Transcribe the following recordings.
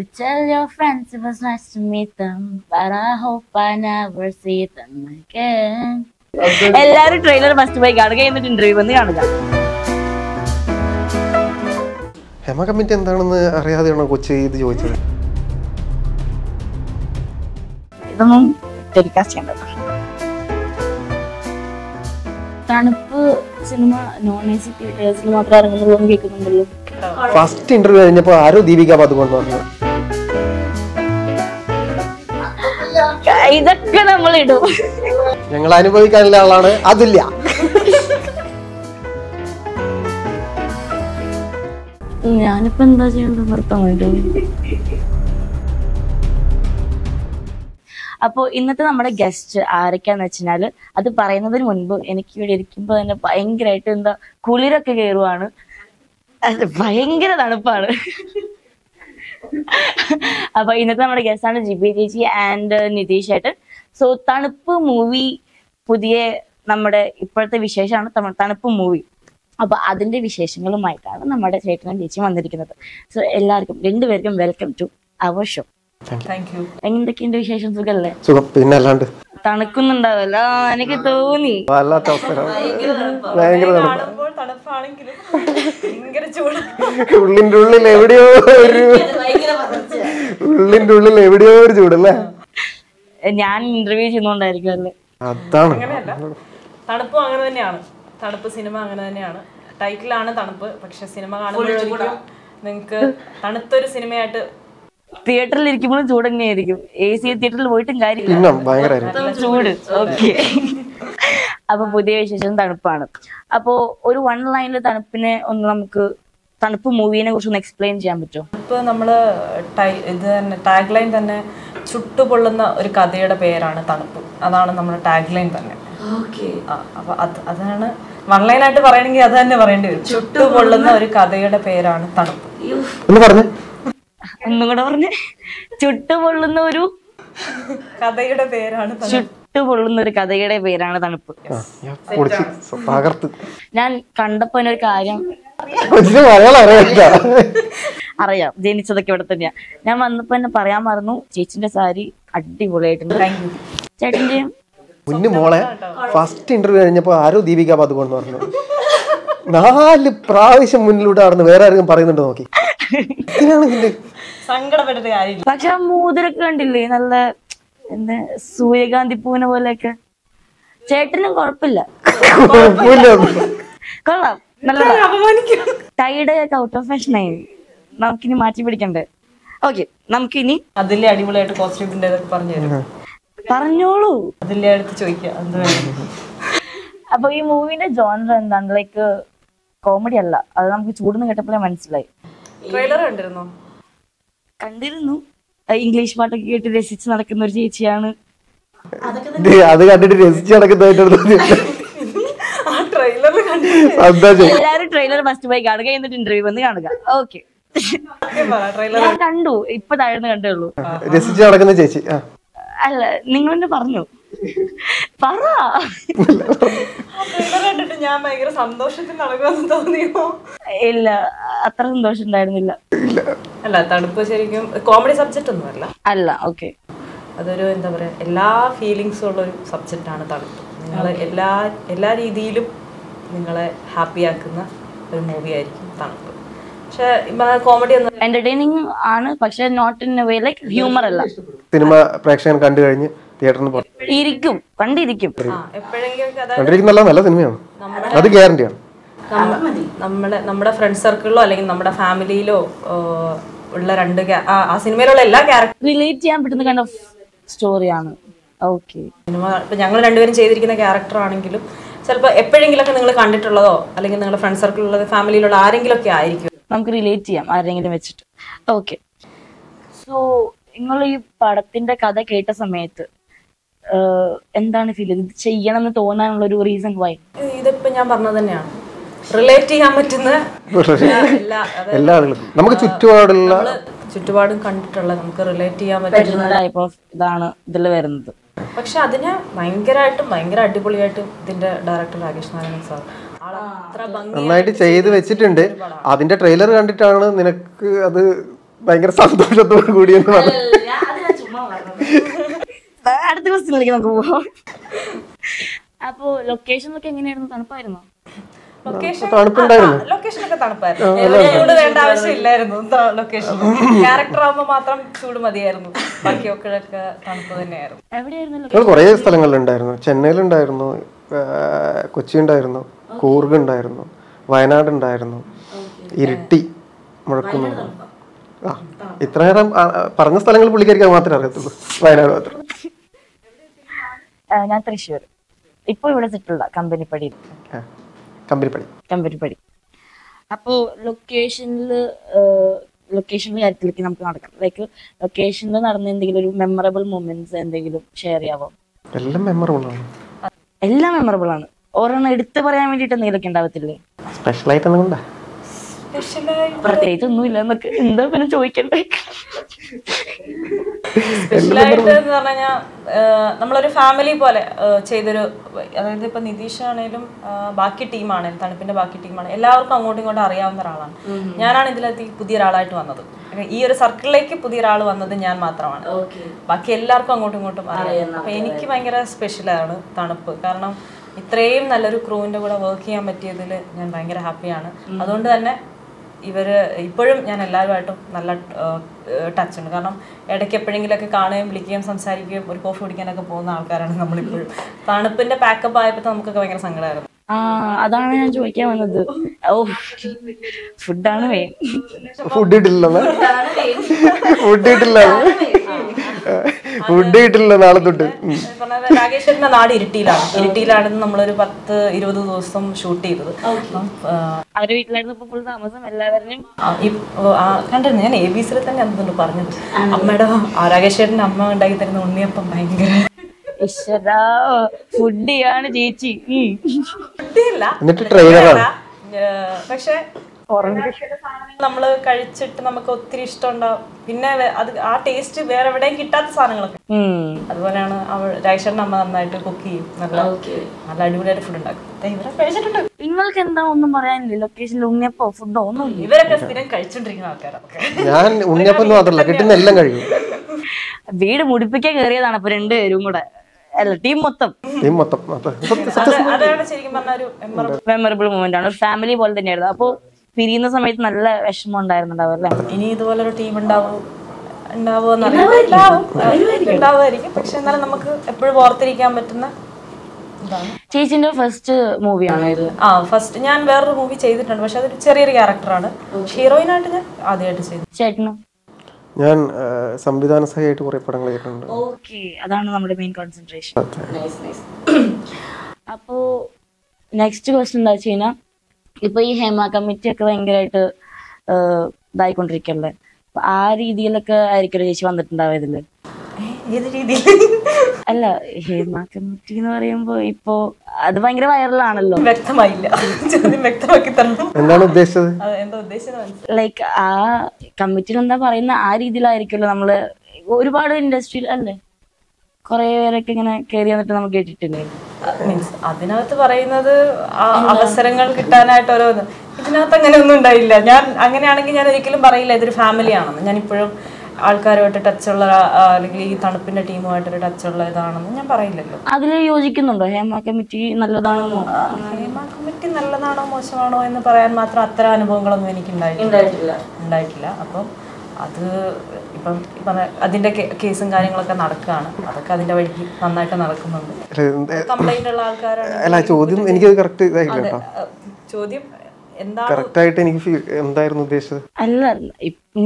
Tell your friends it was nice to meet them, but I hope I never see them again. എല്ലാരും trailer must പോയി കാണുക എന്നിട്ട് interview വന്ന് കാണുക. Hema committee എന്താണെന്ന് അറിയാതെയാണോ കൊച്ചി ഇത് ചോദിച്ചത്? ഇതൊന്നും ടെലികാസ്റ്റ് ചെയ്യേണ്ടത് Thanuppu cinema non A C തിയേറ്റേഴ്സിൽ മാത്രം ഇറങ്ങുന്നുള്ളൂ കേൾക്കുന്നുണ്ടല്ലോ. ഫസ്റ്റ് ഇന്റർവ്യൂ കഴിഞ്ഞപ്പോൾ ആരോ ദീപിക പാതുകൊണ്ട് പറഞ്ഞു. ഇതൊക്കെ നമ്മൾ ഇടും ഞങ്ങൾ അനുഭവിക്കാനുള്ള ആളാണ്. അതില്ല. ഞാനിപ്പോ എന്താ ചെയ്യേണ്ടത്? നൃത്തം വേണ്ടി അപ്പോൾ ഇന്നത്തെ നമ്മുടെ ഗസ്റ്റ് ആരൊക്കെയാന്ന് വെച്ചാൽ അത് പറയുന്നതിന് മുൻപ് എനിക്ക് ഇവിടെ ഇരിക്കുമ്പോൾ തന്നെ ഭയങ്കരമായിട്ട് എന്താ കുളിരൊക്കെ കയറുവാണ് അത് ഭയങ്കര തണുപ്പാണ്. അപ്പൊ ഇന്നത്തെ നമ്മുടെ ഗസ്റ്റ് ആണ് ജിബി ചേച്ചി ആൻഡ് നിതീഷ് ഏട്ടൻ. സോ തണുപ്പ് മൂവി പുതിയ നമ്മുടെ ഇപ്പോഴത്തെ വിശേഷമാണ് തണുപ്പ് മൂവി അപ്പൊ അതിന്റെ വിശേഷങ്ങളുമായിട്ടാണ് നമ്മുടെ ചേട്ടനും ചേച്ചിയും വന്നിരിക്കുന്നത്. സോ എല്ലാവർക്കും രണ്ടുപേർക്കും വെൽക്കം ടു അവർ ഷോ എന്തൊക്കെയുണ്ട് വിശേഷം? സുഖല്ലേ? സുഖം. പിന്നെ അല്ലാണ്ട് തണുക്കുന്നുണ്ടാവല്ലോ എനിക്ക് തോന്നി. വല്ലാത്ത അവസരമാണ് ഭയങ്കര ഉള്ളിന്റെ ഉള്ളിൽ എവിടെയോ ഒരു ഉള്ളിന്റെ ഉള്ളിൽ എവിടെയോ ഒരു ചൂടല്ലേ? ഞാൻ ഇന്റർവ്യൂ ചെയ്യുന്നോണ്ടായിരിക്കും അല്ലേ അതാണ്. തണുപ്പും അങ്ങനെ തന്നെയാണ്. തണുപ്പ് സിനിമ അങ്ങനെ തന്നെയാണ്. ടൈറ്റിലാണ് തണുപ്പ് പക്ഷെ സിനിമ കാണുമ്പോഴായിരിക്കും നിങ്ങൾക്ക് തണുത്തൊരു സിനിമയായിട്ട് തിയേറ്ററിൽ ഇരിക്കുമ്പോഴും ചൂട് തന്നെയായിരിക്കും എ സി തിയേറ്ററിൽ പോയിട്ടും കാര്യമില്ല. ചൂട്. ഓക്കെ. അപ്പൊ പുതിയ വിശേഷം തണുപ്പാണ്. അപ്പോ ഒരു വൺ ലൈനിൽ തണുപ്പിനെ ഒന്ന് നമുക്ക് തണുപ്പ് മൂവീനെ കുറിച്ച് ഒന്ന് എക്സ്പ്ലെയിൻ ചെയ്യാൻ പറ്റുമോ? ഇപ്പൊ നമ്മൾ ഇത് തന്നെ ടാഗ് ലൈൻ തന്നെ ചുട്ടുപൊള്ളുന്ന ഒരു കഥയുടെ പേരാണ് തണുപ്പ്. അതാണ് നമ്മുടെ ടാഗ് ലൈൻ തന്നെ അപ്പൊ അതാണ് വൺ ലൈൻ ആയിട്ട് പറയണമെങ്കിൽ അത് തന്നെ പറയേണ്ടി വരും. ചുട്ടുപൊള്ളുന്ന ഒരു കഥയുടെ പേരാണ് തണുപ്പ്. ഒന്നും കൂടെ പറഞ്ഞ് ചുട്ടുപൊള്ളുന്ന ഒരു കഥയുടെ പേരാണ് തണുപ്പ്. ചുട്ടുപൊള്ളുന്ന ഒരു കഥയുടെ പേരാണ് തണുപ്പ്. ഞാൻ കണ്ടപ്പോ ഒരു കാര്യം അറിയാം ജനിച്ചതൊക്കെ ഇവിടെ തന്നെയാ. ഞാൻ വന്നപ്പോ എന്നെ പറയാൻ മറന്നു. ചേച്ചിന്റെ സാരി അടിപൊളിയായിട്ടുണ്ട്. ചേട്ടന്റെയും മുന്നു മോളെ ഫസ്റ്റ് ഇന്റർവ്യൂ കഴിഞ്ഞപ്പോ ആരോ ദീപിക പാതുകൊണ്ട് പറഞ്ഞു. നാല് പ്രാവശ്യം മുന്നിലൂടെ നടന്ന് വേറെ ആരെങ്കിലും പറയുന്നുണ്ടോ നോക്കി. ഇതിനാണ് ഇതിന്റെ സങ്കടപ്പെട്ടിട്ട് കാര്യമില്ല. പക്ഷെ ആ മോതിരൊക്കെ കണ്ടില്ലേ? നല്ല എന്താ സൂര്യകാന്തി പൂവിനെ പോലെയൊക്കെ. ചേട്ടനും കൊഴപ്പില്ല കൊള്ളാം. നല്ലതാ. അപമാനിക്കും. ടൈഡ് ഒക്കെ ഔട്ട് ഓഫ് ഫാഷൻ ആയി. നമുക്കിനി മാറ്റി പിടിക്കണ്ടേ? ഓക്കെ നമുക്കിനി അതിലെ അടിപൊളിയായിട്ട് കോസ്റ്റ്യൂമിന്റെ പറഞ്ഞു തരും പറഞ്ഞോളൂ. അതിലെ അടുത്ത് ചോദിക്കാം. എന്ത് വേണം? അപ്പൊ ഈ മൂവിന്റെ ജോണർ എന്താണ്? ലൈക്ക് കോമഡി അല്ല. അത് നമുക്ക് ചൂടുന്ന് കേട്ടപ്പോഴേ മനസ്സിലായി. ട്രെയിലർ കണ്ടിരുന്നോ? കണ്ടിരുന്നു. ഇംഗ്ലീഷ് പാട്ടൊക്കെ കേട്ട് രസിച്ച് നടക്കുന്ന ഒരു ചേച്ചിയാണ്. അത് കണ്ടിട്ട് രസിച്ച് നടക്കുന്നതായിട്ട് എല്ലാരും ട്രെയിലർ ഫസ്റ്റ് പോയി കാണുക എന്നിട്ട് ഇന്റർവ്യൂ വന്ന് കാണുക. ഓക്കെ ട്രെയിലർ ഞാൻ കണ്ടു. ഇപ്പൊ താഴ്ന്ന് കണ്ടേ ഉള്ളൂ. രസിച്ച് നടക്കുന്ന ചേച്ചി. അല്ല നിങ്ങൾ തന്നെ പറഞ്ഞു. പറ. കണ്ടിട്ട് ഞാൻ ഭയങ്കര സന്തോഷത്തിൽ നടക്കുമെന്ന് തോന്നിയോ? ഇല്ല അത്ര സന്തോഷം ഉണ്ടായിരുന്നില്ല. അല്ല തണുപ്പ് ശരിക്കും കോമഡി സബ്ജക്റ്റ് ഒന്നും അല്ല. ഓക്കെ അതൊരു എന്താ പറയാ എല്ലാ ഫീലിങ്സും ഉള്ള ഒരു സബ്ജക്റ്റാണ് തണുപ്പ്. നിങ്ങൾ എല്ലാ എല്ലാ രീതിയിലും നിങ്ങളെ ഹാപ്പി ആക്കുന്ന ഒരു മൂവി ആയിരിക്കും തണുപ്പ്. പക്ഷെ കോമഡി എന്റർടൈനിങ് ആണ് പക്ഷെ not in way like humour അല്ല. സിനിമ പ്രേക്ഷകൻ കണ്ടു കഴിഞ്ഞ് തിയേറ്ററിൽ ഇരിക്കും. കണ്ടിരിക്കും. ആ. എപ്പോഴെങ്കിലും അത് കണ്ടിരിക്കുന്ന നല്ല സിനിമയാണ്. അത് ഗ്യാരണ്ടിയാണ്. നമ്മ- നമ്മുടെ നമ്മുടെ ഫ്രണ്ട് സർക്കിളിലോ അല്ലെങ്കിൽ നമ്മുടെ ഫാമിലിയിലോ ഉള്ള രണ്ട് ആ- സിനിമയിലുള്ള എല്ലാ ക്യാരക്ടർ റിലേറ്റ് ചെയ്യാൻ പറ്റുന്ന കൈൻഡ് ഓഫ് സ്റ്റോറിയാണ് ഓക്കെ സിനിമ ഇപ്പൊ ഞങ്ങൾ രണ്ടുപേരും ചെയ്തിരിക്കുന്ന ക്യാരക്ടർ ആണെങ്കിലും ചിലപ്പോൾ എപ്പോഴെങ്കിലൊക്കെ നിങ്ങൾ കണ്ടിട്ടുള്ളതോ അല്ലെങ്കിൽ നിങ്ങളുടെ ഫ്രണ്ട് സർക്കിളിലുള്ള ഫാമിലിയിലുള്ള ആരെങ്കിലും ഒക്കെ ആയിരിക്കും. നമുക്ക് റിലേറ്റ് ചെയ്യാം ആരെങ്കിലും വെച്ചിട്ട്. ഓക്കെ സോ നിങ്ങൾ ഈ പടത്തിന്റെ കഥ കേട്ട സമയത്ത് എന്താണ് ഫീൽ ഇത് ചെയ്യണം എന്ന് തോന്നാനുള്ള ഒരു റീസൺ വൈ ഇതിപ്പോ ഞാൻ പറഞ്ഞത് തന്നെയാണ് റിലേറ്റ് ചെയ്യാൻ പറ്റുന്ന എല്ലാ ആളുകളും നമുക്ക് ചുറ്റുപാടുള്ള ചുറ്റുപാടും കണ്ടിട്ടുള്ള നമുക്ക് റിലേറ്റ് ചെയ്യാൻ പറ്റുന്ന ടൈപ്പ് ഓഫ് ഇതാണ് ഇതിൽ വരുന്നത്. പക്ഷെ അതിന് ഭയങ്കരമായിട്ടും ഭയങ്കര അടിപൊളിയായിട്ടും ഇതിന്റെ ഡയറക്ടർ രാകേഷ് നാരായണൻ സാർ നന്നായിട്ട് ചെയ്ത് വെച്ചിട്ടുണ്ട്. അതിന്റെ ട്രെയിലർ കണ്ടിട്ടാണ് നിനക്ക് അത് ഭയങ്കര സന്തോഷത്തോടു കൂടിയെന്ന് എന്ന് പറഞ്ഞു അടുത്ത ക്വസ്റ്റിനിലേക്ക് നമുക്ക് പോവാം. അപ്പോ എങ്ങനെയായിരുന്നു? തണുപ്പായിരുന്നോ? ലൊക്കേഷൻ ഒക്കെ ലൊക്കേഷൻ ഒക്കെ തണുപ്പായിരുന്നു. ചൂട് വേണ്ട ആവശ്യമില്ലായിരുന്നു. ലൊക്കേഷൻ ക്യാരക്ടർ മാത്രം ചൂട് മതിയായിരുന്നു. ബാക്കിയൊക്കെ ഒക്കെ തണുപ്പ് തന്നെയായിരുന്നു. എവിടെയായിരുന്നു ഞങ്ങൾ കുറേ സ്ഥലങ്ങളിലുണ്ടായിരുന്നു. ചെന്നൈയിലുണ്ടായിരുന്നു കൊച്ചി ഉണ്ടായിരുന്നു കൂർഗ് ഉണ്ടായിരുന്നു വയനാട് ഉണ്ടായിരുന്നു ഇരിട്ടി മുഴക്കുന്നു ആ ഇത്ര നേരം ആ, ആ, പറഞ്ഞ സ്ഥലങ്ങൾ പുള്ളിക്കാരിക്കാൻ മാത്രമേ അറിയത്തുള്ളൂ. വയനാട് മാത്രം. ഞാൻ തൃശ്ശൂർ. ഇപ്പൊ ഇവിടെ സെറ്റിൽഡാ കമ്പനിപ്പടി. കമ്പനിപ്പടി. കമ്പനിപ്പടി. അപ്പോ ലൊക്കേഷനിൽ ലൊക്കേഷനിലെ കാര്യത്തിലേക്ക് നമുക്ക് നടക്കാം. ലൈക്ക് ലൊക്കേഷനിൽ നടന്ന എന്തെങ്കിലും ഒരു മെമ്മറബിൾ മൊമെന്റ്സ് എന്തെങ്കിലും ഷെയർ ചെയ്യാവോ? എല്ലാം മെമ്മറബിൾ ആണ്. എല്ലാം മെമ്മറബിൾ ആണ്. ഓരോന്ന് എടുത്തു പറയാൻ വേണ്ടിട്ട് എന്തെങ്കിലുമൊക്കെ ഉണ്ടാവത്തില്ലേ? സ്പെഷ്യൽ ആയിട്ട് എന്തെങ്കിലും പ്രത്യേകിച്ച് ഒന്നുമില്ല എന്നൊക്കെ എന്താ പിന്നെ ചോദിക്കണ്ടേ? സ്പെഷ്യലായിട്ട് എന്ന് പറഞ്ഞാൽ നമ്മളൊരു ഫാമിലി പോലെ ചെയ്തൊരു അതായത് ഇപ്പൊ നിതീഷ് ആണേലും ബാക്കി ടീമാണേലും തണുപ്പിന്റെ ബാക്കി ടീമാണ്. എല്ലാവർക്കും അങ്ങോട്ടും ഇങ്ങോട്ടും അറിയാവുന്ന ഒരാളാണ്. ഞാനാണ് ഇതിലെത്തി പുതിയ ഒരാളായിട്ട് വന്നത്. ഈ ഒരു സർക്കിളിലേക്ക് പുതിയ ഒരാൾ വന്നത് ഞാൻ മാത്രമാണ്. ബാക്കി എല്ലാവർക്കും അങ്ങോട്ടും ഇങ്ങോട്ടും അറിയാം. അപ്പൊ എനിക്ക് ഭയങ്കര സ്പെഷ്യലാണ് തണുപ്പ്. കാരണം ഇത്രയും നല്ലൊരു ക്രൂവിന്റെ കൂടെ വർക്ക് ചെയ്യാൻ പറ്റിയതിൽ ഞാൻ ഭയങ്കര ഹാപ്പിയാണ് അതുകൊണ്ട് തന്നെ ഇവർ ഇപ്പോഴും ഞാൻ എല്ലാവരുമായിട്ടും നല്ല ടച്ച് ഉണ്ട്. കാരണം ഇടയ്ക്ക് എപ്പോഴെങ്കിലുമൊക്കെ കാണുകയും വിളിക്കുകയും സംസാരിക്കുകയും ഒരു കോഫി കുടിക്കാനൊക്കെ പോകുന്ന ആൾക്കാരാണ് നമ്മളിപ്പോഴും. തണുപ്പിന്റെ പാക്കപ്പ് ആയപ്പോൾ നമുക്കൊക്കെ ഭയങ്കര സങ്കടമായിരുന്നു ആ അതാണ് ഞാൻ ചോദിക്കാൻ വന്നത്. ഓ ഫുഡാണ് മെയിൻ ഫുഡ് ഇട്ടില്ല ഫുഡ് കിട്ടില്ല ഫുഡ് കിട്ടില്ല നാളെ തൊട്ട്. രാകേശ്വരന്റെ നാട് ഇരിട്ടിയിലാണ്. ഇരിട്ടിയിലാണ് നമ്മളൊരു പത്ത് ഇരുപത് ദിവസം ഷൂട്ട് ചെയ്തത്. അവരുടെ വീട്ടിലായിരുന്നു ഫുൾ താമസം. എല്ലാവരും കണ്ടിരുന്നു. ഞാൻ എ ബി സിയിൽ തന്നെ അതൊന്നും പറഞ്ഞത്. അമ്മയുടെ ആ രാകേശ്വരന്റെ അമ്മ ഉണ്ടാക്കി തരുന്ന ഉണ്ണിയപ്പം ഭയങ്കര. ഫുഡിയാണ് ചേച്ചി. എന്നിട്ട് ട്രെയിനറാണ് പക്ഷെ നമ്മൾ കഴിച്ചിട്ട് നമുക്ക് ഒത്തിരി ഇഷ്ടം ഉണ്ടാവും പിന്നെ അത് ആ ടേസ്റ്റ് വേറെ എവിടെയും കിട്ടാത്ത സാധനങ്ങളൊക്കെ. അതുപോലെയാണ് അവൾ രാജേശ്വരന്റെ അമ്മ നന്നായിട്ട് കുക്ക് ചെയ്യും. നല്ല നല്ല അടിപൊളിയായിട്ട് ഫുഡ് ഉണ്ടാക്കും. നിങ്ങൾക്ക് എന്താ ഒന്നും പറയാനില്ല? ലൊക്കേഷനിൽ ഉണ്ണിയപ്പോ ഫുഡോ ഒന്നും ഇവരൊക്കെ സ്ഥിരം കഴിച്ചോണ്ടിരിക്കുന്ന ആൾക്കാരാണ് ഞാൻ ഉണ്ണിയപ്പം മാത്രമല്ല കിട്ടുന്ന എല്ലാം കഴിക്കും. വീട് മുടിപ്പിക്കാൻ കയറിയതാണ് അപ്പൊ രണ്ടുപേരും കൂടെ. അല്ല ടീം മൊത്തം. ടീം മൊത്തം. മെമ്മറബിൾ മൂമെന്റ് ആണ്. ഒരു ഫാമിലി പോലെ തന്നെയായിരുന്നു. അപ്പൊ പിരിയുന്ന സമയത്ത് നല്ല വിഷമം ഉണ്ടായിരുന്നുണ്ടാവും അല്ലേ? ഇനി ഇതുപോലൊരു ടീം ഉണ്ടാവും ഉണ്ടാവുമായിരിക്കും പക്ഷെ എന്നാലും നമുക്ക് എപ്പോഴും ഓർത്തിരിക്കാൻ പറ്റുന്ന ചേച്ചിന്റെ ഫസ്റ്റ് മൂവിയാണോ ഇത്. ആ ഫസ്റ്റ് ഞാൻ വേറൊരു മൂവി ചെയ്തിട്ടുണ്ട്. പക്ഷെ അതൊരു ചെറിയൊരു ക്യാരക്ടറാണ് ഹീറോയിൻ ആയിട്ട് ഞാൻ ആദ്യമായിട്ട് ചെയ്തു. ചേട്ടനും? ഞാൻ സംവിധാന സഹായിട്ട് കുറെ പടങ്ങൾ ചെയ്തിട്ടുണ്ട്. ഓക്കെ. അതാണ് നമ്മുടെ മെയിൻ കോൺസെൻട്രേഷൻ അപ്പോ നെക്സ്റ്റ് ക്വസ്റ്റ്യൻ എന്താ വെച്ച് കഴിഞ്ഞാൽ ഇപ്പൊ ഈ ഹേമ കമ്മിറ്റി ഒക്കെ ഭയങ്കരമായിട്ട് ഇതായിക്കൊണ്ടിരിക്കല്ലേ? അപ്പൊ ആ രീതിയിലൊക്കെ ആയിരിക്കും ചേച്ചി വന്നിട്ടുണ്ടാവുക ഇതിൽ. ഏത് രീതിയിൽ അല്ല ഹേമ കമ്മിറ്റി എന്ന് പറയുമ്പോ ഇപ്പോ അത് ഭയങ്കര വൈറലാണല്ലോ. വ്യക്തമായില്ല. വ്യക്തമാക്കി തരണം. എന്താണ് ഉദ്ദേശിച്ചത്? അത് എന്താ ഉദ്ദേശിച്ചത് ലൈക്ക് ആ കമ്മിറ്റിയിൽ എന്താ പറയുന്ന ആ രീതിയിലായിരിക്കുമല്ലോ നമ്മൾ ഒരുപാട് ഇൻഡസ്ട്രിയിൽ അല്ലേ? കുറെ പേരൊക്കെ ഇങ്ങനെ കേറി വന്നിട്ട് നമ്മൾ കേട്ടിട്ടില്ലേ? മീൻസ് അതിനകത്ത് പറയുന്നത് അവസരങ്ങൾ കിട്ടാനായിട്ട് ഓരോന്ന് ഇതിനകത്ത് അങ്ങനെ ഒന്നും ഉണ്ടായില്ല. ഞാൻ അങ്ങനെയാണെങ്കിൽ ഞാൻ ഒരിക്കലും പറയില്ല ഇതൊരു ഫാമിലി ഫാമിലിയാണെന്ന് ഞാൻ ഇപ്പോഴും ആൾക്കാരുമായിട്ട് ടച്ച് ഉള്ള അല്ലെങ്കിൽ ഈ തണുപ്പിന്റെ ടീമോടേ ടച്ച് ഉള്ള ഇതാണെന്ന് ഞാൻ പറയില്ലല്ലോ. അതിൽ യോജിക്കുന്നുണ്ടോ? ഹേമ കമ്മിറ്റി നല്ലതാണെന്നോ? ഹേമ കമ്മിറ്റി നല്ലതാണോ മോശമാണോ എന്ന് പറയാൻ മാത്രം അത്തരം അനുഭവങ്ങളൊന്നും എനിക്ക് ഉണ്ടായിട്ടില്ല. ഉണ്ടായിട്ടില്ല. അപ്പം അത് ഇപ്പം പറഞ്ഞ അതിന്റെ കേസും കാര്യങ്ങളൊക്കെ നടക്കുകയാണ് അതൊക്കെ അതിന്റെ വഴി നന്നായിട്ട് നടക്കുന്നുണ്ട്. കംപ്ലൈന്റ് കംപ്ലൈന്റ് ഉള്ള ആൾക്കാരാണ് അല്ല ചോദ്യം എനിക്ക് കറക്റ്റ് ചോദ്യം എനിക്ക് എന്തായിരുന്നു ഉദ്ദേശിച്ചത്? അല്ല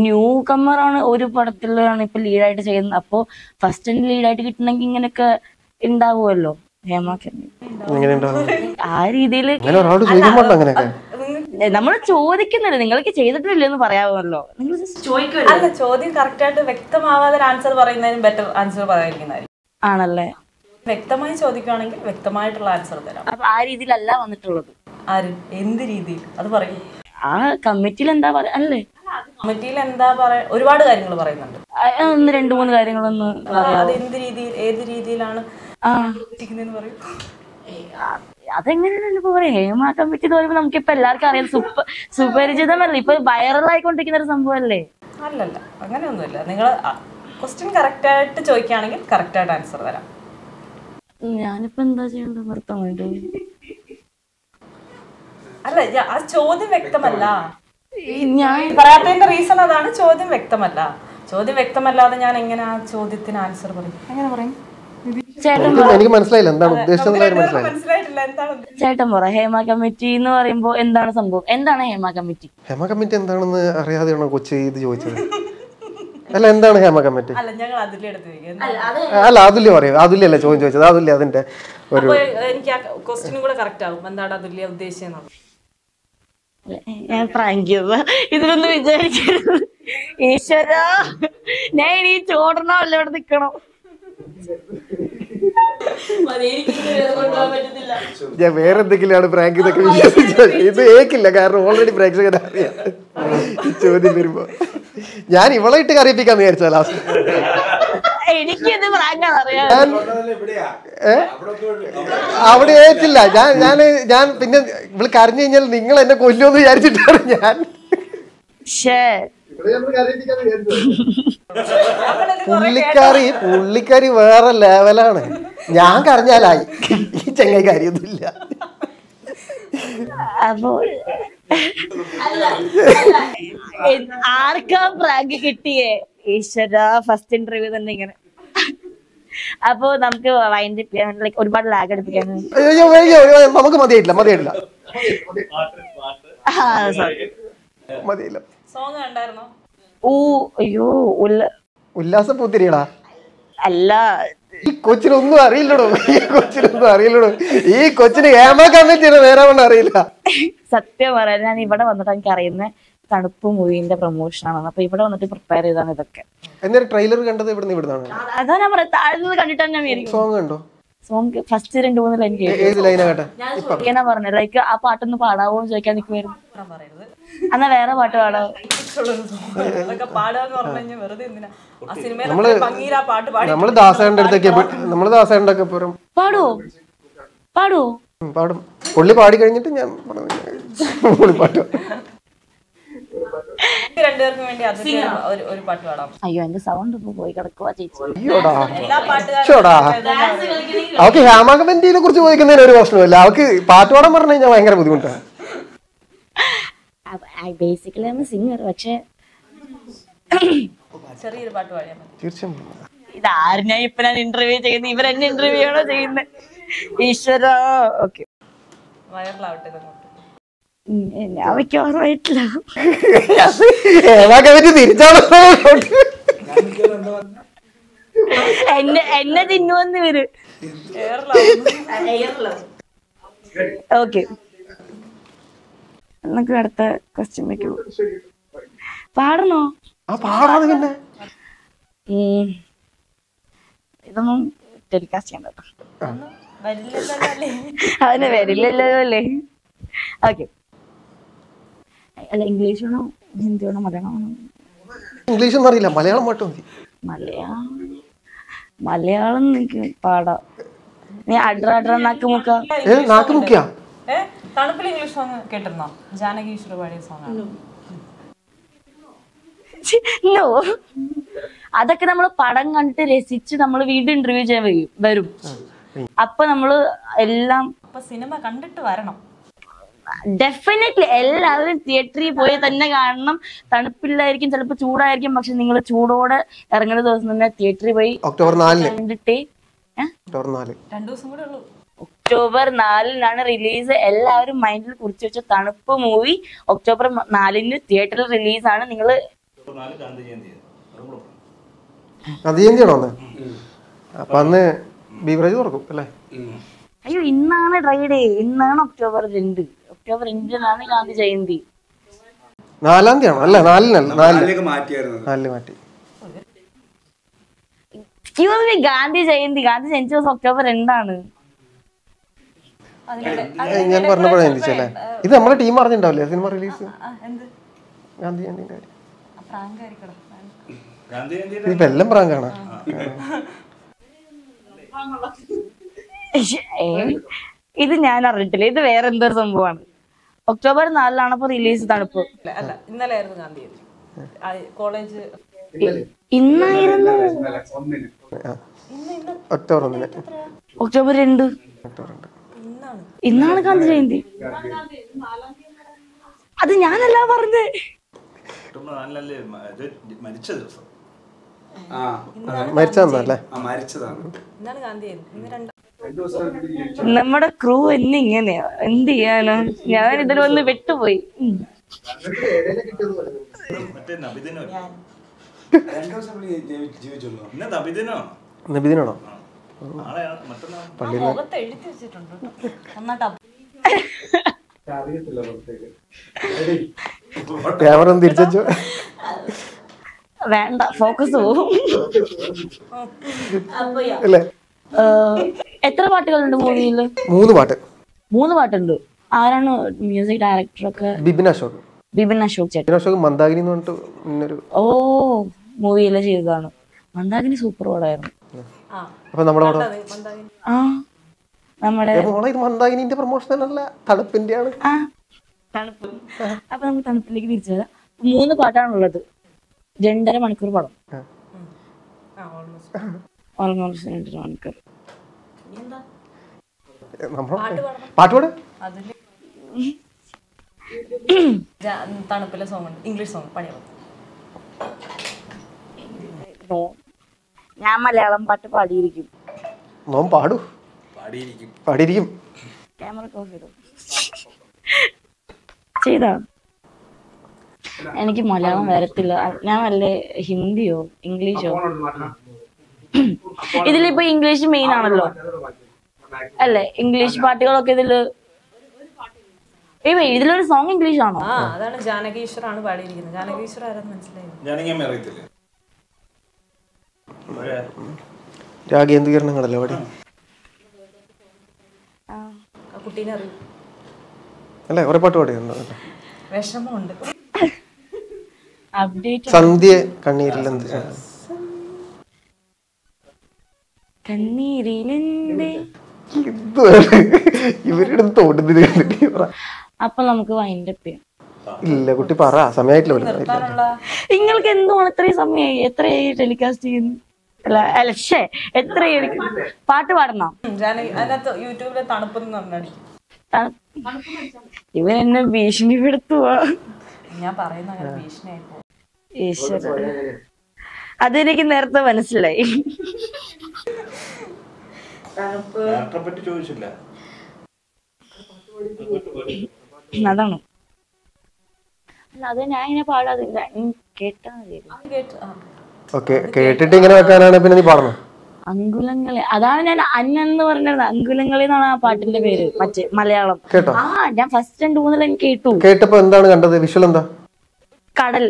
ന്യൂ കമ്മർ ആണ് ഒരു പടത്തിലാണ് ഇപ്പൊ ലീഡായിട്ട് ചെയ്യുന്നത്. അപ്പോ ഫസ്റ്റ് ലീഡായിട്ട് കിട്ടണമെങ്കിൽ ഇങ്ങനെയൊക്കെ ഉണ്ടാവുമല്ലോ ഹേമ ആ രീതിയിൽ ഒരാളോട് അങ്ങനെയൊക്കെ? നമ്മൾ ചോദിക്കുന്നില്ല. നിങ്ങൾക്ക് ചെയ്തിട്ടില്ല എന്ന് പറയാമല്ലോ. നിങ്ങൾ ചോദിക്കില്ല ചോദ്യം കറക്റ്റ് ആയിട്ട് വ്യക്തമാവാതെ ആൻസർ പറയുന്നതിനും ബെറ്റർ ആൻസർ പറയാതിരിക്കുന്നതായിരിക്കും. ആണല്ലേ? വ്യക്തമായി ചോദിക്കുകയാണെങ്കിൽ വ്യക്തമായിട്ടുള്ള ആൻസർ തരാം. അപ്പൊ ആ രീതിയിലല്ല വന്നിട്ടുള്ളത്. ആര്? എന്ത് രീതിയിൽ? അത് പറയും. ആ കമ്മിറ്റിയിൽ എന്താ പറയാ അല്ലേ? കമ്മിറ്റിയിൽ എന്താ പറയാ ഒരുപാട് കാര്യങ്ങൾ പറയുന്നുണ്ട്. ഒന്ന് രണ്ടു മൂന്ന് കാര്യങ്ങളൊന്ന് അത് എന്ത് രീതിയിൽ ഏത് രീതിയിലാണ് പറയും. അതെങ്ങനെയാണ് ഇപ്പൊ പറയാ ഹേമ കമ്മിറ്റി എന്ന് പറയുമ്പോ നമുക്ക് ഇപ്പൊ എല്ലാവർക്കും അറിയാം. സുപ്പ സുപരിചിതമല്ല? ഇപ്പൊ വൈറലായിക്കൊണ്ടിരിക്കുന്ന ഒരു സംഭവമല്ലേ? അല്ലല്ല അങ്ങനെയൊന്നുമില്ല. നിങ്ങൾ ക്വസ്റ്റ്യൻ കറക്റ്റ് ആയിട്ട് ചോദിക്കുകയാണെങ്കിൽ കറക്റ്റ് ആയിട്ട് ആൻസർ തരാം. ഞാനിപ്പോ എന്താ ചെയ്യേണ്ടത്? നിർത്താൻ അല്ല ആ ചോദ്യം വ്യക്തമല്ല. ഞാൻ പറയാത്തതിന്റെ റീസൺ അതാണ് ചോദ്യം വ്യക്തമല്ല. ചോദ്യം വ്യക്തമല്ലാതെ ഞാൻ എങ്ങനെ ആ ചോദ്യത്തിന് ആൻസർ പറയും? എങ്ങനെ പറയും? എനിക്ക് എനിക്ക് മനസ്സിലായില്ല. എന്താണ് ഉദ്ദേശിച്ചത്? ചേട്ടൻ പറ ഹേമ കമ്മിറ്റി എന്ന് പറയുമ്പോ എന്താണ് സംഭവം? എന്താണ് ഹേമ കമ്മിറ്റി? ഹേമ കമ്മിറ്റി എന്താണെന്ന് അറിയാതെയാണോ കൊച്ചി ഇത് ചോദിച്ചത്? അല്ല എന്താണ് ഹേമ കമ്മിറ്റി? അല്ല ഞങ്ങൾ പറയും. അതുല്യ അല്ല അതുല്യ ചോദ്യം ചോദിച്ചത്? അതുല്യ അതിന്റെ ഒരു എനിക്ക് ക്വസ്റ്റ്യനും കൂടെ കറക്റ്റ് ആവും. എന്താണ് അതുല്യ ഉദ്ദേശിച്ചത് ഞാൻ പ്രാങ്ക് ചെയ്തതാ ഇതിലൊന്നും വിചാരിക്കരുത്. ഈശ്വര ഞാൻ ഇനി ചോടണോ അല്ല ഇവിടെ നിക്കണം. ഞാൻ വേറെ എന്തെങ്കിലുമാണ് പ്രാങ്ക് ഇതൊക്കെ വിശ്വസിച്ചത് ഇത് ഏക്കില്ല കാരണം ഓൾറെഡി പ്രേക്ഷകർ അറിയാം. ചോദ്യം വരുമ്പോ. ഞാൻ ഇവളെ ഇട്ട് കറിയിപ്പിക്കാന്ന് വിചാരിച്ച ലാസ്റ്റ്? അവിടെ ഏറ്റില്ല. ഞാൻ ഞാൻ ഞാൻ പിന്നെ ഇവൾ കരഞ്ഞു കഴിഞ്ഞാൽ നിങ്ങൾ എന്നെ കൊല്ലുമെന്ന് വിചാരിച്ചിട്ടാണ് ഞാൻ. പുള്ളിക്കാരി പുള്ളിക്കാരി വേറെ ലെവലാണ്. ഞാൻ കരഞ്ഞാലായി. ഈ ചങ്ങായി കാര്യൊന്നുമില്ല അപ്പോ എ- ആർക്കാ പ്രാങ്ക് കിട്ടിയേ? ഈശ്വര ഫസ്റ്റ് ഇന്റർവ്യൂ തന്നെ ഇങ്ങനെ. അപ്പോ നമുക്ക് വൈൻഡ് ലൈക്ക് ഒരുപാട് ലാഗ് അടുപ്പിക്കാൻ നമുക്ക് മതിയായിട്ടില്ല മതിയായിട്ടില്ല. മതിയില്ല സോങ് കണ്ടായിരുന്നോ? ഓ അയ്യോ ഉല്ലാസം പൂത്തിരികളാ അല്ല. ഈ കൊച്ചിനൊന്നും അറിയില്ലടോ. ഈ കൊച്ചിനൊന്നും അറിയില്ലടോ. ഈ കൊച്ചിന് ഏമാക്കാൻ പറ്റിയ നേരെ കൊണ്ട് അറിയില്ല. സത്യം പറയാൻ ഞാൻ ഇവിടെ വന്നിട്ട് എനിക്ക് അറിയുന്ന തണുപ്പ് മൂവിന്റെ പ്രൊമോഷൻ ആണ്. അപ്പൊ ഇവിടെ വന്നിട്ട് പ്രിപ്പയർ ചെയ്താണ് ഇതൊക്കെ. എന്നൊരു ട്രെയിലർ കണ്ടത് ഇവിടുന്ന് ഇവിടുന്നാണ്? അതാ ഞാൻ പറയാം താഴ്ന്നത് കണ്ടിട്ടാണ് ഞാൻ സോങ് കണ്ടോ? സോങ് ഫസ്റ്റ് രണ്ട് മൂന്ന് ലൈൻ കേട്ടു ഏത് ലൈനാ കേട്ടെ? ഇങ്ങനെ പറഞ്ഞത് ലൈക്ക് ആ പാട്ടൊന്ന് പാടാവോ എന്ന് ചോദിക്കാൻ നിൽക്കുമായിരുന്നു എന്നാ വേറെ പാട്ട് പാടി? നമ്മൾ ദാസേന്റെ അടുത്തൊക്കെ പോ- നമ്മൾ ദാസേന്റെ ഒക്കെ പോരും. പാടുവോ പാടുവോ പാടും. പുള്ളി പാടി കഴിഞ്ഞിട്ട് ഞാൻ പുള്ളി പാട്ട് നിങ്ങൾക്ക് വേണ്ടി അതിൽ ഒരു ഒരു പാട്ട് പാടാം. അയ്യോ എന്റെ സൗണ്ട് പോയി കിടക്കുവാ ചേച്ചി. അവക്ക് ഹേമ കുറിച്ച് ചോദിക്കുന്നതിന് ഒരു പ്രശ്നമില്ല അവക്ക് പാട്ട് പാടാൻ പറഞ്ഞു കഴിഞ്ഞാൽ ഭയങ്കര ബുദ്ധിമുട്ടാണ് ബേസിക്കലി ആണ് സിംഗർ പക്ഷെ ചെറിയൊരു പാട്ട് പാടിയാൽ മതി. തീർച്ചയായും. ഇത് ആരിനാ ഇപ്പൊ ഞാൻ ഇന്റർവ്യൂ ചെയ്യുന്നത്? ഇവരെന്നെ ഇന്റർവ്യൂ ആണോ ചെയ്യുന്നത്? ഈശ്വരോ. ഓക്കെ വൈറലാവട്ടെ അവയ്ക്ക് ഓർമ്മയിട്ടില്ല. എന്നെ എന്നെ തിന്നുവന്ന് വരും ഓക്കെ നമുക്ക് അടുത്ത ക്വസ്റ്റ്യൻ വെക്കൂ പാടണോ? പിന്നെ. ഇതൊന്നും ടെലികാസ്റ്റ് ചെയ്യാൻ വരില്ലല്ലോ അല്ലേ? അവന് വരില്ലല്ലോ അല്ലേ? ഓക്കെ അല്ല ഇംഗ്ലീഷ് വേണോ ഹിന്ദി വേണോ മലയാളം ഇംഗ്ലീഷ് ഒന്നും അറിയില്ല. മലയാളം മാത്രം മതി. മലയാളം? മലയാളം നിനക്ക് പാടാ. നീ അഡ്ര അഡ്ര നാക്ക് മുക്ക. ഏ നാക്ക് മുക്കിയാ? ഏ? തണുപ്പിൽ ഇംഗ്ലീഷ് സോങ് കേട്ടിരുന്നോ? ജാനകി ഈശ്വർ പാടിയ സോങ് ആണ്. നോ അതൊക്കെ നമ്മൾ പടം കണ്ടിട്ട് രസിച്ച് നമ്മൾ വീണ്ടും ഇന്റർവ്യൂ ചെയ്യാൻ വരും. വരും അപ്പൊ നമ്മൾ എല്ലാം അപ്പൊ സിനിമ കണ്ടിട്ട് വരണം. ഡെഫിനറ്റ്ലി എല്ലാവരും തിയേറ്ററിൽ പോയി തന്നെ കാണണം. തണുപ്പില്ലായിരിക്കും ചിലപ്പോൾ ചൂടായിരിക്കും പക്ഷെ നിങ്ങൾ ചൂടോടെ ഇറങ്ങുന്ന ദിവസം തന്നെ തിയേറ്ററിൽ പോയി ഒക്ടോബർ നാലിന്. കണ്ടിട്ടേ? ഒക്ടോബർ നാല്. രണ്ടു ദിവസം കൂടെ ഉള്ളൂ. ഒക്ടോബർ നാലിനാണ് റിലീസ്. എല്ലാവരും മൈൻഡിൽ കുറിച്ച് വെച്ച തണുപ്പ് മൂവി ഒക്ടോബർ നാലിന് തിയേറ്ററിൽ റിലീസാണ്. നിങ്ങൾ അയ്യോ ഇന്നാണ് ഡ്രൈ ഡേ. ഇന്നാണ് ഒക്ടോബർ രണ്ട്. ഒക്ടോബർ രണ്ടിനാണ് ഗാന്ധി ജയന്തി നാലാം തീയതി ആണോ അല്ല നാലിനല്ല മാറ്റിയായിരുന്നു. മാറ്റി. ഗാന്ധി ജയന്തി ഗാന്ധി ജയന്തി ദിവസം ഒക്ടോബർ രണ്ടാണ്. ഞാൻ പറഞ്ഞപ്പോഴാണ് ചിന്തിച്ചല്ലേ ഇത് നമ്മുടെ ടീം അറിഞ്ഞിട്ടുണ്ടാവില്ലേ സിനിമ റിലീസ് ഗാന്ധി ജയന്തിന്റെ കാര്യം. ഇതിപ്പോ എല്ലാം പ്രാങ്കാണ് ഇത് ഞാൻ അറിഞ്ഞിട്ടില്ല. ഇത് വേറെ എന്തൊരു സംഭവമാണ്? ഒക്ടോബർ നാലിലാണ് അപ്പൊ റിലീസ് തണുപ്പ്. അല്ല അല്ല ഇന്നലെ ഗാന്ധി കോളേജ് ഇന്നായിരുന്നു. ഒക്ടോബർ ഒക്ടോബർ രണ്ട്. ഒക്ടോബർ രണ്ട്. ഇന്നാണ്. ഗാന്ധി ജയന്തി. അത് ഞാനല്ല പറഞ്ഞേ മരിച്ച ദിവസം. ആ മരിച്ചതന്നല്ലേ ആ മരിച്ചതാണ്. ഇന്നാണ് ഗാന്ധി ജയന്തി. ഇന്ന് രണ്ട് രണ്ടു ദിവസം നമ്മുടെ ക്രൂ എന്നെ ഇങ്ങനെയാ. എന്ത് ചെയ്യാനോ? ഞാൻ ഇതിൽ വന്ന് വിട്ടുപോയി. നബിദിനാണോ ക്യാമറ ഒന്ന് തിരിച്ചു വേണ്ട ഫോക്കസ് പോവും. അല്ലേ? എത്ര പാട്ടുകളുണ്ട് മൂവിയിൽ? മൂന്ന് പാട്ട്. മൂന്ന് പാട്ടുണ്ട്. ആരാണ് മ്യൂസിക് ഡയറക്ടർ ഒക്കെ? ബിബിൻ അശോക്. ബിബിൻ അശോക് ചേട്ടൻ. അശോക് മന്ദാകിനി എന്ന് പറഞ്ഞിട്ട് ഓ മൂവിയിലെ ചെയ്തതാണ്. മന്ദാകിനി സൂപ്പർ പടമായിരുന്നു. ആ അപ്പൊ നമ്മുടെ നമ്മുടെ ഇത് മന്ദാകിനിന്റെ പ്രൊമോഷൻ അല്ല തണുപ്പിന്റെ ആണ് തണുപ്പ്. അപ്പൊ നമുക്ക് തണുപ്പിലേക്ക് തിരിച്ചു വരാം. മൂന്ന് പാട്ടാണുള്ളത്. രണ്ടര മണിക്കൂർ പടം. ആ. ഓൾമോസ്റ്റ് ഓൾമോസ്റ്റ് രണ്ടര മണിക്കൂർ. പാട്ടുപാട് തണുപ്പിലെ സോങ് ഇംഗ്ലീഷ് സോങ് പണിയാവും നോ. ഞാൻ മലയാളം പാട്ട് പാടിയിരിക്കും. നോം പാടൂ. പാടിയിരിക്കും. പാടിയിരിക്കും. ക്യാമറ ഓഫ് ചെയ്തു. ചെയ്താ? എനിക്ക് മലയാളം വരത്തില്ല. ഞാൻ വല്ല ഹിന്ദിയോ ഇംഗ്ലീഷോ? ഇതിലിപ്പോ ഇംഗ്ലീഷ് മെയിൻ ആണല്ലോ. അല്ലേ? ഇംഗ്ലീഷ് പാട്ടുകളൊക്കെ ഇതിൽ ഇവ ഇതിലൊരു സോങ് ഇംഗ്ലീഷ് ആണോ? ആ അതാണ് ജാനകീശ്വറാണ് പാടിയിരിക്കുന്നത്. ജാനകീശ്വർ ആരെന്ന് മനസ്സിലായി? രാഗേന്ദ്രീകരണങ്ങളല്ലേ അവിടെ ആ. ആ കുട്ടീനെ അറിയും? അല്ലേ കുറെ പാട്ട് പാടിയുണ്ട് സന്ധ്യ കണ്ണീരിൽ എന്ത്? കണ്ണീരിലെന്തേ ഇവരുടെ. അപ്പൊ നമുക്ക് വൈൻഡപ്പ് ചെയ്യാം. ഇല്ല കുട്ടി പറ. സമയമായിട്ടില്ല. നിങ്ങൾക്ക് എന്തുമാണ് ഇത്രയും എത്രയായി ടെലികാസ്റ്റ് ചെയ്യുന്നു അല്ല എത്ര? പാട്ട് പാടണോ അതിനകത്ത് യൂട്യൂബിലെ തണുപ്പെന്ന് പറഞ്ഞടിക്കും ഇവൻ എന്നെ ഭീഷണിപ്പെടുത്തുവാ. ഞാൻ പറയുന്ന അങ്ങനെ ഭീഷണിയായി പോകും ഈശ്വര. അതെനിക്ക് നേരത്തെ മനസ്സിലായി. അതാണ്. അല്ല അത് ഞാൻ ഇങ്ങനെ പാടാതില്ല കേട്ടാ മതി ഓക്കെ കേട്ടിട്ട് ഇങ്ങനെ വെക്കാനാണ് പിന്നെ നീ പാടണം അങ്കുലങ്ങളെ അതാണ് ഞാൻ അന്നെന്ന് പറഞ്ഞത്. അങ്കുലങ്ങളെ എന്നാണ് ആ പാട്ടിന്റെ പേര്? മറ്റേ മലയാളം. കേട്ടോ? ആ ഞാൻ ഫസ്റ്റ് രണ്ട് മൂന്നിൽ എനിക്ക് കേട്ടു. കേട്ടപ്പോ എന്താണ് കണ്ടത്? വിഷ്വൽ എന്താ? കടൽ.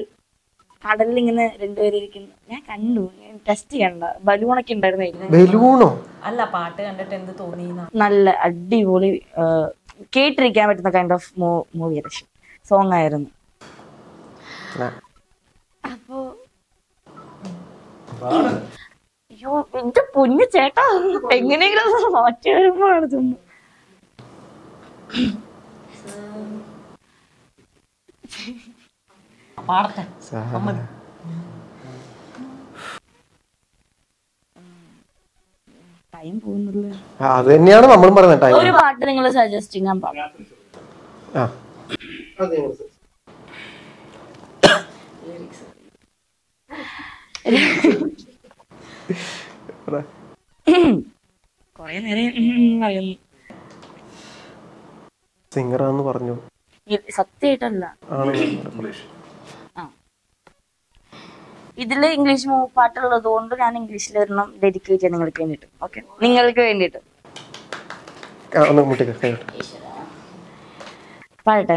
കടലിൽ ഇങ്ങനെ രണ്ടുപേരും ഇരിക്കുന്നു. ഞാൻ കണ്ടു. ടെസ്റ്റ് ചെയ്യണ്ട ബലൂണൊക്കെ ഉണ്ടായിരുന്നു. ബലൂണോ അല്ല പാട്ട് കണ്ടിട്ട് എന്ത് തോന്നി നല്ല അടിപൊളി കേട്ടിരിക്കാൻ പറ്റുന്ന കൈൻഡ് ഓഫ് മൂവി സോങ് ആയിരുന്നു. അപ്പോ അയ്യോ എന്റെ പൊന്നു ചേട്ടാ. എങ്ങനെയെങ്കിലും മാറ്റി വരുമ്പോഴാണ് ചുമ്മാ പാടത്തെ ടൈം പോകുന്നില്ല ആ, അത് തന്നെയാണ് നമ്മളും പറയുന്നത്. ടൈം ഒരു പാട്ട് നിങ്ങൾ സജസ്റ്റ് ഞാൻ പാടാം ആ. പറ. കൊറേ നേരം പറയുന്നു സിംഗറാന്ന് പറഞ്ഞു. സത്യമായിട്ടല്ല ഇതിൽ ഇംഗ്ലീഷ് പാട്ടുള്ളത് കൊണ്ട് ഞാൻ ഇംഗ്ലീഷിൽ ഒരെണ്ണം ഡെഡിക്കേറ്റ് ചെയ്യാം നിങ്ങൾക്ക് വേണ്ടിട്ട് ഓക്കെ? നിങ്ങൾക്ക് വേണ്ടിട്ട് പാടട്ടെ.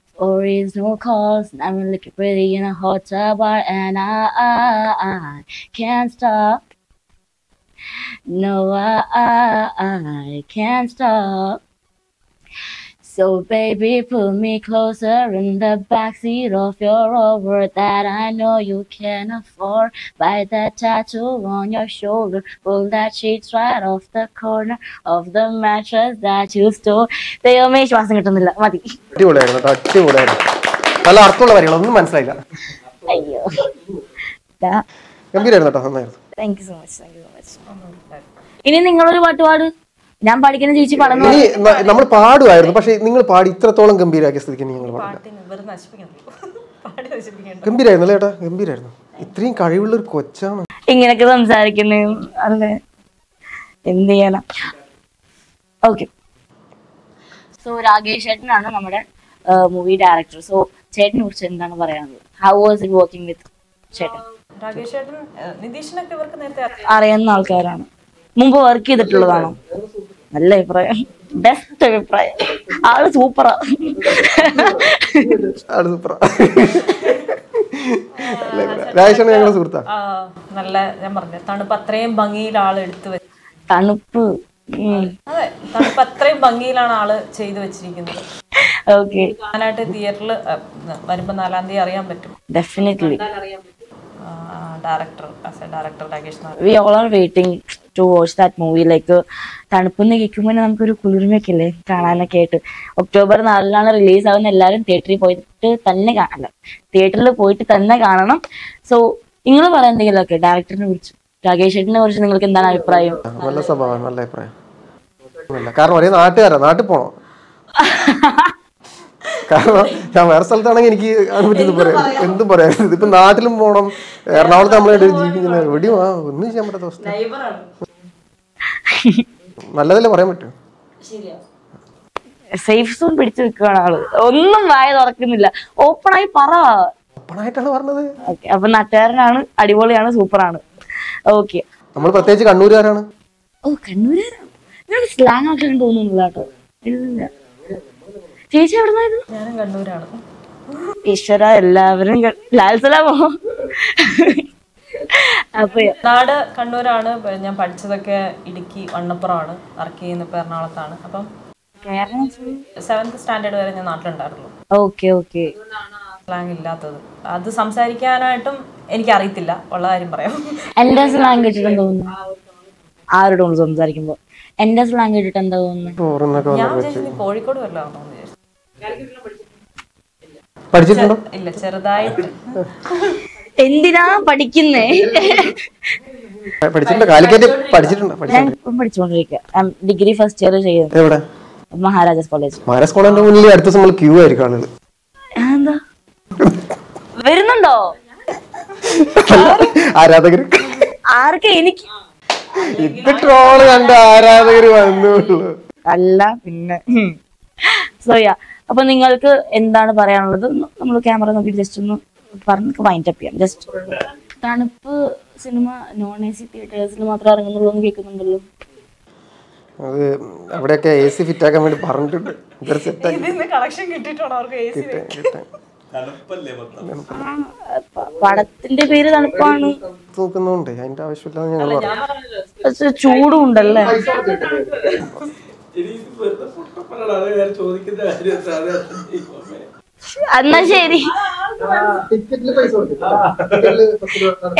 or is no cause. I'm looking pretty in a hotel bar and I, I, I can't stop. No, I, I, I can't stop. So baby, pull me closer in the backseat of your Rover that I know you can afford. By that tattoo on your shoulder, pull that sheet right off the corner of the mattress that you stole. ദൈവമേ ശ്വാസം കിട്ടുന്നില്ല മതി അടിപൊളിയായിരുന്നു കേട്ടോ അടിപൊളിയായിരുന്നു നല്ല അർത്ഥമുള്ള കാര്യങ്ങൾ ഒന്നും മനസ്സിലായില്ല അയ്യോ ഗംഭീരായിരുന്നു കേട്ടോ നന്നായിരുന്നു thank you so much thank you so much ഇനി നിങ്ങളൊരു പാട്ട് പാട് ഞാൻ പഠിക്കുന്ന ചേച്ചി പറഞ്ഞു ഇനി നമ്മൾ പാടുമായിരുന്നു. പക്ഷെ നിങ്ങൾ പാടി. ഇത്രത്തോളം ഗംഭീരാക്കിയ സ്ഥിതിക്ക് ഞങ്ങൾ ഗംഭീരായിരുന്നു അല്ലേ ഏട്ടാ? ഗംഭീരായിരുന്നു. ഇത്രയും കഴിവുള്ള ഒരു കൊച്ചാണ്. ഇങ്ങനെയൊക്കെ സംസാരിക്കുന്നു. അല്ലേ എന്ത് ചെയ്യാനാ? ഓക്കെ സോ രാകേഷ് ചേട്ടനാണ് നമ്മുടെ മൂവി ഡയറക്ടർ സോ ചേട്ടനെ കുറിച്ച് എന്താണ് പറയാനുള്ളത്? How was it working with ചേട്ടൻ? രാകേഷ് ചേട്ടൻ നിതീഷിനൊക്കെ ഇവർക്ക് നേരത്തെ അറിയാം. അറിയുന്ന ആൾക്കാരാണ്. മുമ്പ് വർക്ക് ചെയ്തിട്ടുള്ളതാണോ. നല്ല അഭിപ്രായം. ബെസ്റ്റ് അഭിപ്രായം. ആൾ സൂപ്പറാ ആണ് സൂപ്പറാ ഞങ്ങളുടെ സുഹൃത്താ? ആ, നല്ല ഞാൻ പറഞ്ഞ തണുപ്പ് അത്രയും ഭംഗിയിൽ ആൾ എടുത്തു വെച്ചു തണുപ്പ്. അതെ തണുപ്പ് അത്രയും ഭംഗിയിലാണ് ആൾ ചെയ്തു വെച്ചിരിക്കുന്നത്. ഓക്കെ ഞാനായിട്ട് തിയേറ്ററിൽ വരുമ്പോ നാലാം തീയതി അറിയാൻ പറ്റും. Definitely director as a director Rakesh we all are waiting to watch that movie like തണുപ്പെന്ന് കേൾക്കുമ്പോൾ നമുക്കൊരു കുളിർമയൊക്കെ അല്ലേ കാണാനൊക്കെ ആയിട്ട്. ഒക്ടോബർ നാലിനാണ് റിലീസ് ആവുന്ന എല്ലാവരും തിയേറ്ററിൽ പോയിട്ട് തന്നെ കാണണം. തിയേറ്ററിൽ പോയിട്ട് തന്നെ കാണണം. സോ നിങ്ങൾ പറയാൻ എന്തെങ്കിലുമൊക്കെ ഡയറക്ടറിനെ കുറിച്ച് രാകേഷ് ചേട്ടനെ കുറിച്ച് നിങ്ങൾക്ക് എന്താണ് അഭിപ്രായം? നല്ല സ്വഭാവം നല്ല അഭിപ്രായം. കാരണം ഒരേ നാട്ടുകാരാ. നാട്ടിൽ പോണോ. കാരണം ഞാൻ വേറെ സ്ഥലത്താണെങ്കിൽ എനിക്ക് അതിനെ പറ്റി ഇത് പറയാം എന്തും പറയാം ഇതിപ്പോ നാട്ടിലും പോകണം എറണാകുളത്ത് നമ്മളായിട്ട് ജീവിക്കുന്ന എവിടെയും ആ ഒന്നും ചെയ്യാൻ പറ്റാത്ത അവസ്ഥ. നല്ലതല്ലേ പറയാൻ പറ്റും? സേഫ് സോൺ പിടിച്ചു വെക്കുകയാണ് ആൾ. ഒന്നും വായ തുറക്കുന്നില്ല. ഓപ്പൺ ആയി പറ. ഓപ്പണായിട്ടാണ് പറഞ്ഞത്. അപ്പൊ നാട്ടുകാരനാണ്. അടിപൊളിയാണ് സൂപ്പറാണ്. ഓക്കെ നമ്മൾ പ്രത്യേകിച്ച് കണ്ണൂരുകാരാണ്. ഓ കണ്ണൂരുകാരാണ് ഞാൻ സ്ലാങ് ഒക്കെ തോന്നുന്നില്ല കേട്ടോ. ഇല്ല. ചേച്ചി എവിടുന്നായിരുന്നു? ഞാനും കണ്ണൂരാണ്. ഈശ്വര എല്ലാവരും ക- ലാൽ സലാമോ അപ്പൊ നാട് കണ്ണൂരാണ്. ഞാൻ പഠിച്ചതൊക്കെ ഇടുക്കി വണ്ണപ്പുറമാണ്. വർക്ക് ചെയ്യുന്നപ്പോൾ എറണാകുളത്താണ്. അപ്പം സെവൻത് സ്റ്റാൻഡേർഡ് വരെ ഞാൻ നാട്ടിലുണ്ടായിരുന്നു. Okay okay. സ്ലാങ് ഇല്ലാത്തത്. അത് സംസാരിക്കാനായിട്ടും എനിക്ക് അറിയത്തില്ല ഉള്ള കാര്യം പറയാം. എന്റെ സ്ലാങ് കേട്ടിട്ട് തോന്നുന്നു? ആരോടും സംസാരിക്കുമ്പോ? എന്റെ സ്ലാങ് കേട്ടിട്ട് എന്താ തോന്നുന്നു? ഞാൻ കോഴിക്കോട് വല്ലതാണോ പഠിച്ചിട്ടുണ്ടോ? ഇല്ല ചെറുതായിട്ട്. എന്തിനാ പഠിക്കുന്നേ? പഠിച്ചിട്ടുണ്ടോ കാലിക്കറ്റ് പഠിച്ചിട്ടുണ്ടോ പഠിച്ചുകൊണ്ടിരിക്കുക ഡിഗ്രി ഫസ്റ്റ് ഇയർ ചെയ്യുന്നത് എവിടെ? മഹാരാജാസ് കോളേജ്. മഹാരാജ് കോളേജിന്റെ മുന്നിൽ അടുത്ത നമ്മൾ ക്യൂ ആയിരിക്കും ആളുകൾ വരുന്നുണ്ടോ? ആരാധകർ ആർക്കെ എനിക്ക്? ഇത് ട്രോൾ കണ്ട ആരാധകർ വന്നുള്ളൂ. അല്ല പിന്നെ സോ യാ അപ്പൊ നിങ്ങൾക്ക് എന്താണ് പറയാനുള്ളത്? നമ്മൾ ക്യാമറ നോക്കി ജസ്റ്റ് ഒന്ന് പറഞ്ഞ് വൈൻഡപ്പ് ചെയ്യാം. Just Thanuppu cinema non A C തിയേറ്റേഴ്സിൽ മാത്രമേ ഇറങ്ങുന്നുള്ളൂ എന്ന് കേൾക്കുന്നുണ്ടല്ലോ. അത് അവിടെയൊക്കെ എ സി ഫിറ്റ് ആക്കാൻ വേണ്ടി പറഞ്ഞിട്ടുണ്ട്. പടത്തിന്റെ പേര് തണുപ്പാണ്. തൂക്കുന്നുണ്ട്. അതിന്റെ ആവശ്യമില്ലാതെ ഞങ്ങൾ ചൂടും ഉണ്ടല്ലേ? ചോദിക്കുന്ന എന്നാ ശരി.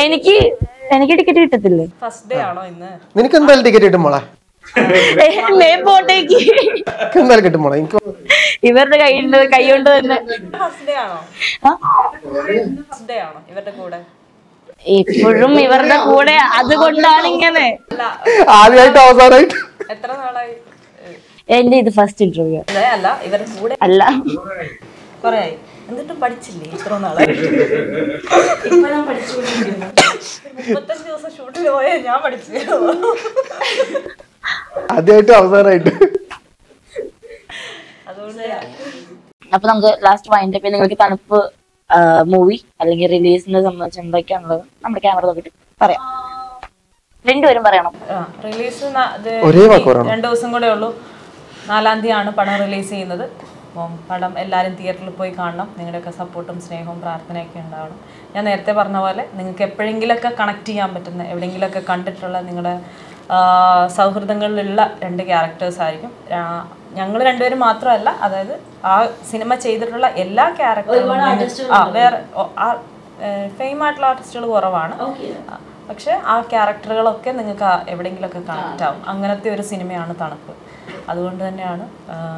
എനിക്ക് എനിക്ക് ടിക്കറ്റ് കിട്ടത്തില്ലേ? ഫസ്റ്റ് ഡേ ആണോ ഇന്ന് നിനക്ക് എന്തായാലും ടിക്കറ്റ് കിട്ടും മോളെ. മേ പോട്ടേക്ക്. നിനക്ക് എന്തായാലും കിട്ടും മോളെ. എനിക്ക് ഇവരുടെ കൈ കൈ കൊണ്ട് തന്നെ. ഫസ്റ്റ് ഡേ ആണോ ഫസ്റ്റ് ഡേ ആണോ ഇവരുടെ കൂടെ ഇപ്പോഴും ഇവരുടെ കൂടെ അതുകൊണ്ടാണ് ഇങ്ങനെ. ആദ്യമായിട്ട് അവസാനമായിട്ട്. എത്ര നാളായി? എന്റെ ഇത് ഫസ്റ്റ് ഇന്റർവ്യൂ അല്ല ഇവരുടെ കൂടെ അല്ല. കൊറേ എന്നിട്ടും പഠിച്ചില്ലേ ഇത്ര നാളായി മുപ്പത്തഞ്ച് ദിവസം ഷൂട്ടിൽ പോയാൽ ഞാൻ പഠിച്ചു ആദ്യമായിട്ട് അവസാനമായിട്ട് അതുകൊണ്ട് അപ്പൊ നമുക്ക് ലാസ്റ്റ് വൈൻഡ് അപ്പ് നിങ്ങൾക്ക് തണുപ്പ് മൂവി അല്ലെങ്കിൽ റിലീസിനെ സംബന്ധിച്ച് എന്തൊക്കെയാണുള്ളത് നമ്മുടെ ക്യാമറ നോക്കിട്ട് പറയാം. രണ്ടുപേരും പറയണം. റിലീസ് രണ്ടു ദിവസം കൂടെ ഉള്ളൂ. നാലാം തീയതിയാണ് പടം റിലീസ് ചെയ്യുന്നത്. അപ്പം പടം എല്ലാവരും തിയേറ്ററിൽ പോയി കാണണം. നിങ്ങളുടെയൊക്കെ സപ്പോർട്ടും സ്നേഹവും പ്രാർത്ഥനയൊക്കെ ഉണ്ടാവണം. ഞാൻ നേരത്തെ പറഞ്ഞ പോലെ നിങ്ങൾക്ക് എപ്പോഴെങ്കിലുമൊക്കെ കണക്ട് ചെയ്യാൻ പറ്റുന്ന എവിടെയെങ്കിലുമൊക്കെ കണ്ടിട്ടുള്ള നിങ്ങളുടെ സൗഹൃദങ്ങളിലുള്ള രണ്ട് ക്യാരക്ടേഴ്സ് ആയിരിക്കും. ഞങ്ങൾ രണ്ടുപേരും മാത്രമല്ല അതായത് ആ സിനിമ ചെയ്തിട്ടുള്ള എല്ലാ ക്യാരക്ടറും ആ വേറെ ഫെയിം ആയിട്ടുള്ള ആർട്ടിസ്റ്റുകൾ കുറവാണ്. പക്ഷെ ആ ക്യാരക്ടറുകളൊക്കെ നിങ്ങൾക്ക് എവിടെയെങ്കിലുമൊക്കെ കണക്ട് ആവും. അങ്ങനത്തെ ഒരു സിനിമയാണ് തണുപ്പ്. അതുകൊണ്ട് തന്നെയാണ്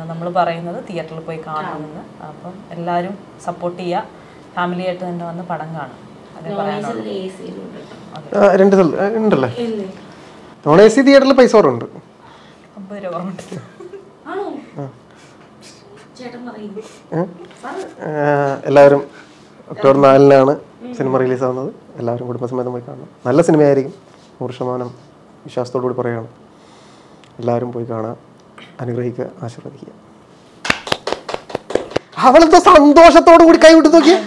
നമ്മൾ പറയുന്നത് തിയേറ്ററിൽ പോയി കാണണമെന്ന്. അപ്പം എല്ലാവരും സപ്പോർട്ട് ചെയ്യുക ഫാമിലിയായിട്ട് തന്നെ വന്ന് പടം കാണും. രണ്ട് ഉണ്ടല്ലേ? നോൺ എ സി തിയേറ്ററിൽ പൈസ കുറവുണ്ട്. എല്ലാവരും ഒക്ടോബർ നാലിനാണ് സിനിമ റിലീസ് ആവുന്നത്. എല്ലാവരും കുടുംബസമേതം പോയി കാണണം നല്ല സിനിമയായിരിക്കും നൂറ് ശതമാനം വിശ്വാസത്തോടു കൂടി പറയുകയാണ് എല്ലാവരും പോയി കാണുക അനുഗ്രഹിക്കുക ആശീർവദിക്കുക അവളെന്തോ സന്തോഷത്തോടു കൂടി കൈവിട്ട് നോക്കിയേ